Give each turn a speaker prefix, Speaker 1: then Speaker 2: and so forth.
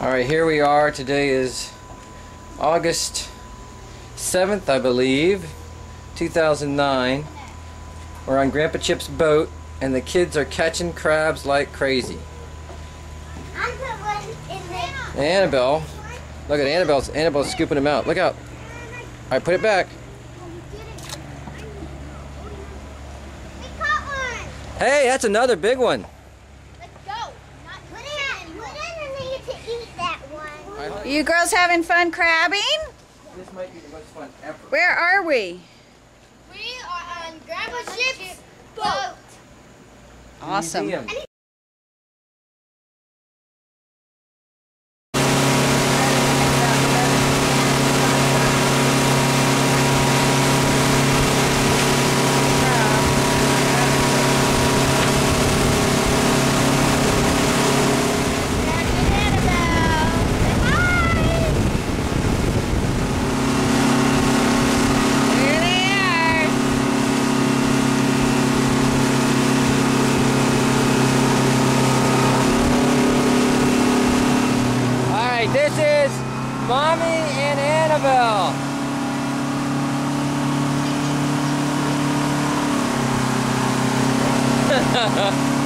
Speaker 1: Alright, here we are. Today is August 7th, I believe, 2009. We're on Grandpa Chip's boat, and the kids are catching crabs like crazy. Annabelle, look at Annabelle's, Annabelle's scooping them out. Look out. Alright, put it back. Hey, that's another big one.
Speaker 2: One.
Speaker 3: You girls having fun crabbing?
Speaker 1: This might be the most fun ever.
Speaker 3: Where are we?
Speaker 2: We are on Grandpa Chip's boat.
Speaker 3: Awesome.
Speaker 1: This is Mommy and Annabelle. Ha ha ha.